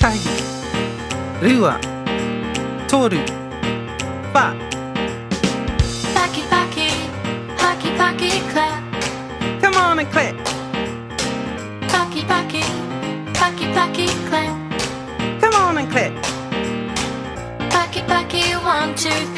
タイルア取るパパキパキパキパキクラ Come on and clap. パキパキパキパキクラ Come on and clap. パキパキ one two three